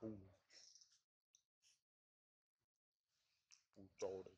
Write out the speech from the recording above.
嗯，不招的。